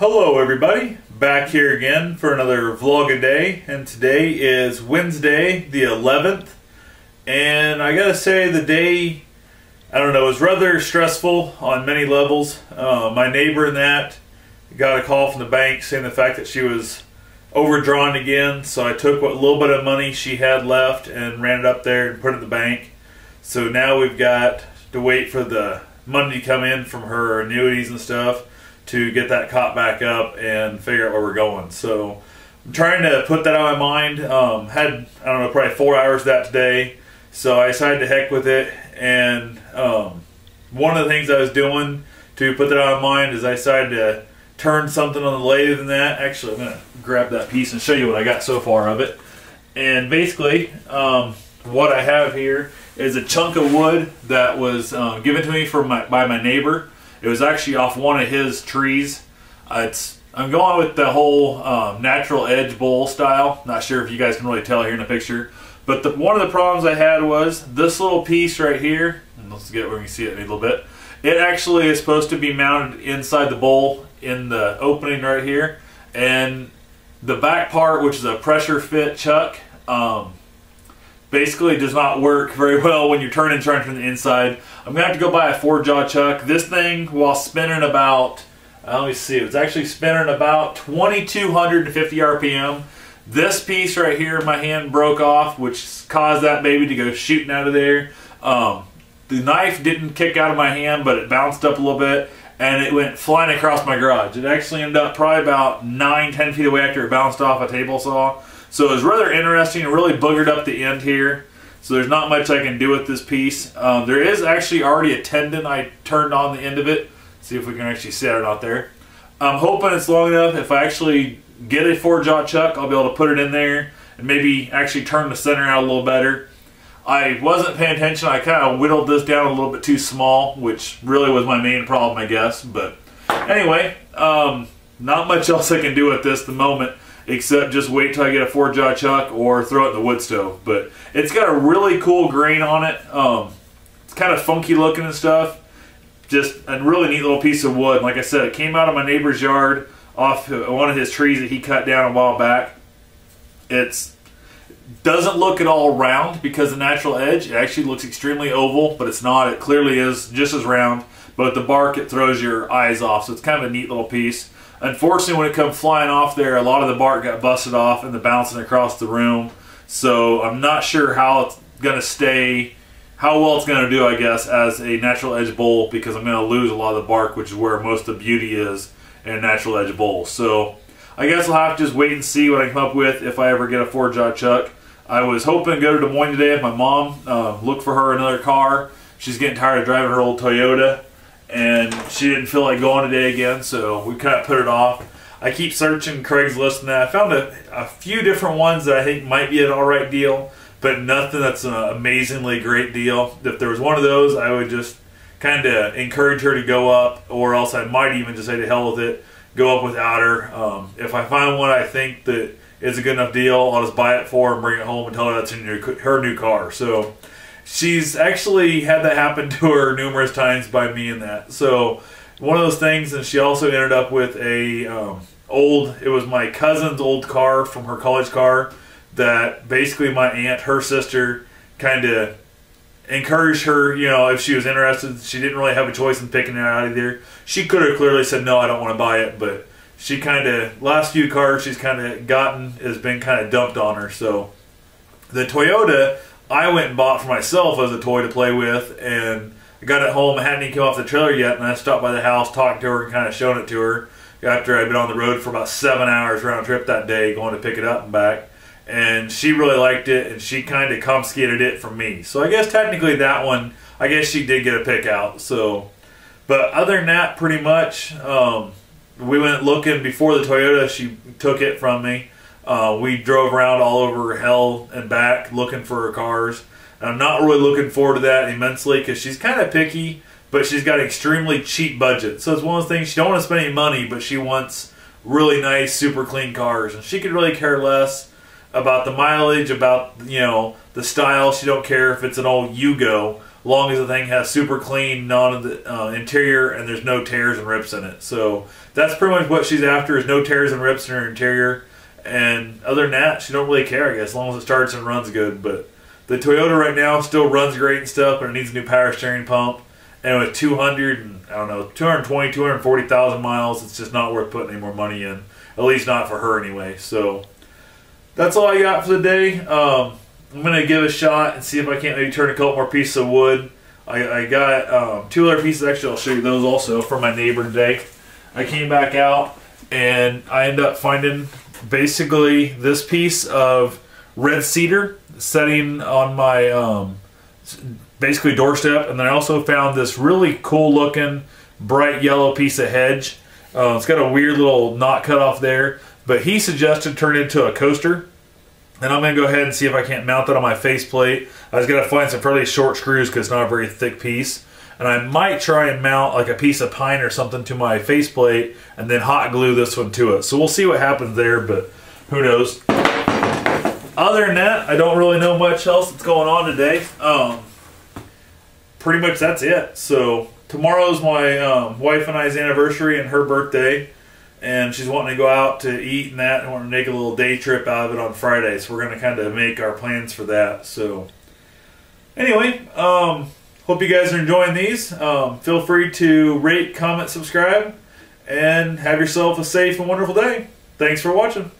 Hello everybody, back here again for another vlog a day and today is Wednesday the 11th and I gotta say the day I don't know was rather stressful on many levels. Uh, my neighbor in that got a call from the bank saying the fact that she was overdrawn again so I took what little bit of money she had left and ran it up there and put it in the bank. So now we've got to wait for the money to come in from her annuities and stuff to get that cop back up and figure out where we're going. So I'm trying to put that on my mind. Um, had, I don't know, probably four hours that today. So I decided to heck with it. And um, one of the things I was doing to put that on my mind is I decided to turn something on the lathe and that. Actually, I'm going to grab that piece and show you what I got so far of it. And basically, um, what I have here is a chunk of wood that was um, given to me from my, by my neighbor. It was actually off one of his trees. Uh, it's I'm going with the whole um, natural edge bowl style. Not sure if you guys can really tell here in the picture. But the, one of the problems I had was this little piece right here. And let's get where we see it a little bit. It actually is supposed to be mounted inside the bowl in the opening right here. And the back part, which is a pressure fit chuck, um, basically does not work very well when you're turning trying from the inside. I'm gonna have to go buy a four jaw chuck. This thing, while spinning about, uh, let me see, it's actually spinning about 2,250 RPM. This piece right here, my hand broke off, which caused that baby to go shooting out of there. Um, the knife didn't kick out of my hand, but it bounced up a little bit and it went flying across my garage. It actually ended up probably about 9, 10 feet away after it bounced off a table saw. So it was rather interesting. Really boogered up the end here. So there's not much I can do with this piece. Um, there is actually already a tendon I turned on the end of it. See if we can actually see it out there. I'm hoping it's long enough. If I actually get a four jaw chuck, I'll be able to put it in there and maybe actually turn the center out a little better. I wasn't paying attention. I kind of whittled this down a little bit too small, which really was my main problem, I guess. But anyway, um, not much else I can do at this the moment except just wait till I get a four jaw chuck or throw it in the wood stove. But it's got a really cool grain on it. Um, it's kind of funky looking and stuff. Just a really neat little piece of wood. Like I said, it came out of my neighbor's yard off one of his trees that he cut down a while back. It's doesn't look at all round because the natural edge. It actually looks extremely oval, but it's not. It clearly is just as round. But the bark, it throws your eyes off. So it's kind of a neat little piece. Unfortunately, when it come flying off there, a lot of the bark got busted off and the bouncing across the room. So I'm not sure how it's going to stay, how well it's going to do, I guess, as a natural edge bowl because I'm going to lose a lot of the bark, which is where most of the beauty is in a natural edge bowl. So I guess I'll have to just wait and see what I come up with if I ever get a four jaw chuck. I was hoping to go to Des Moines today with my mom, uh, look for her another car. She's getting tired of driving her old Toyota and she didn't feel like going today again, so we kind of put it off. I keep searching Craigslist and that. I found a, a few different ones that I think might be an alright deal, but nothing that's an amazingly great deal. If there was one of those, I would just kind of encourage her to go up, or else I might even just say to hell with it, go up without her. Um, if I find one I think that is a good enough deal, I'll just buy it for her and bring it home and tell her that's in her new car. So she's actually had that happen to her numerous times by me and that. So one of those things, and she also ended up with a um, old. It was my cousin's old car from her college car that basically my aunt, her sister, kind of encouraged her. You know, if she was interested, she didn't really have a choice in picking it out either. She could have clearly said no, I don't want to buy it, but she kind of last few cars she's kind of gotten has been kind of dumped on her. So the Toyota I went and bought for myself as a toy to play with, and I got it home. I hadn't even come off the trailer yet, and I stopped by the house, talked to her, and kind of shown it to her after I'd been on the road for about seven hours round trip that day, going to pick it up and back. And she really liked it, and she kind of confiscated it from me. So I guess technically that one, I guess she did get a pick out. So, but other than that, pretty much, um, we went looking before the Toyota. She took it from me. Uh, we drove around all over hell and back looking for her cars. And I'm not really looking forward to that immensely because she's kind of picky, but she's got an extremely cheap budget. So it's one of those things she don't want to spend any money, but she wants really nice, super clean cars, and she could really care less about the mileage, about you know the style. She don't care if it's an old Yugo. Long as the thing has super clean non uh, interior and there's no tears and rips in it. So that's pretty much what she's after is no tears and rips in her interior. And other than that, she don't really care, I guess, as long as it starts and runs good. But the Toyota right now still runs great and stuff, but it needs a new power steering pump. And with 200 and, I don't know, 220, 240,000 miles, it's just not worth putting any more money in. At least not for her anyway. So that's all I got for the day. Um, I'm going to give a shot and see if I can't maybe turn a couple more pieces of wood. I, I got um, two other pieces. Actually, I'll show you those also from my neighbor today. I came back out and I ended up finding basically this piece of red cedar setting on my um, basically doorstep. And then I also found this really cool looking bright yellow piece of hedge. Uh, it's got a weird little knot cut off there. But he suggested turn it into a coaster. And I'm going to go ahead and see if I can't mount that on my faceplate. I was going to find some fairly short screws because it's not a very thick piece. And I might try and mount like a piece of pine or something to my faceplate and then hot glue this one to it. So we'll see what happens there, but who knows. Other than that, I don't really know much else that's going on today. Um, pretty much that's it. So tomorrow's my um, wife and I's anniversary and her birthday and she's wanting to go out to eat and that and want to make a little day trip out of it on Friday. So we're going to kind of make our plans for that. So anyway, um, hope you guys are enjoying these. Um, feel free to rate, comment, subscribe, and have yourself a safe and wonderful day. Thanks for watching.